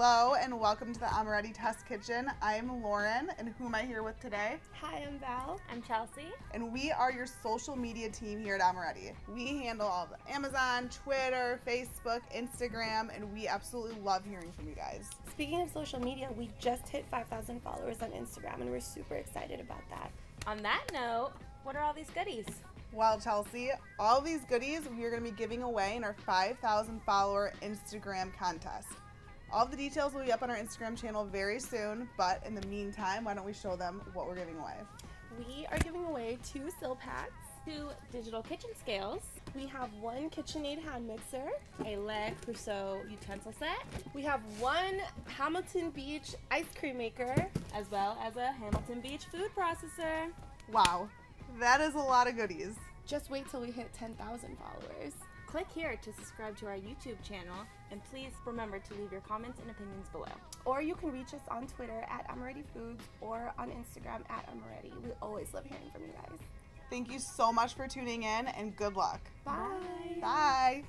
welcome to the Amoretti Test Kitchen. I'm Lauren, and who am I here with today? Hi, I'm Val. I'm Chelsea. And we are your social media team here at Amoretti. We handle all the Amazon, Twitter, Facebook, Instagram, and we absolutely love hearing from you guys. Speaking of social media, we just hit 5,000 followers on Instagram, and we're super excited about that. On that note, what are all these goodies? Well, Chelsea, all these goodies we are going to be giving away in our 5,000 follower Instagram contest. All the details will be up on our Instagram channel very soon, but in the meantime, why don't we show them what we're giving away? We are giving away two Silpats. Two digital kitchen scales, We have one KitchenAid hand mixer. a Le Creuset utensil set, We have one Hamilton Beach ice cream maker. as well as a Hamilton Beach food processor. Wow, that is a lot of goodies. Just wait till we hit 10,000 followers. Click here to subscribe to our YouTube channel, and please remember to leave your comments and opinions below. Or you can reach us on Twitter at Amoretti Foods or on Instagram at Amoretti. We always love hearing from you guys. Thank you so much for tuning in and good luck. Bye. Bye.